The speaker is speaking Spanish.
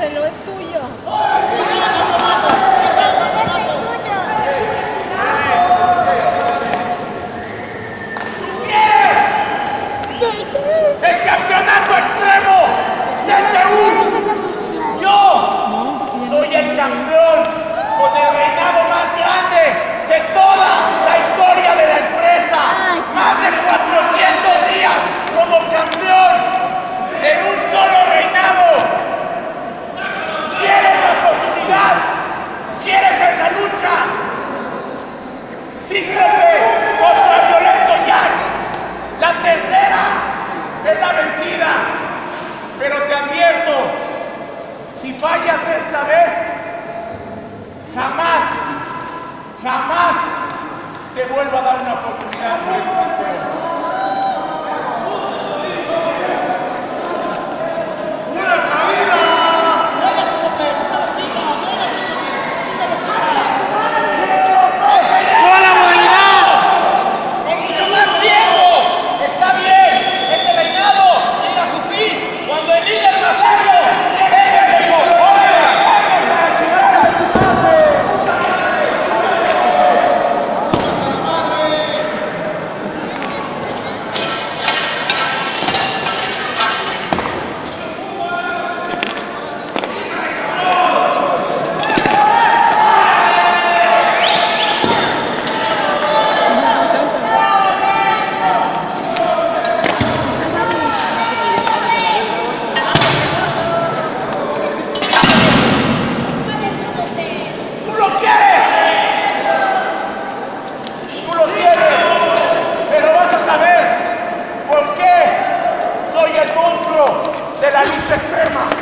Marcelo es tuyo. Si fallas esta vez, jamás, jamás te vuelvo a dar una oportunidad. 对嘛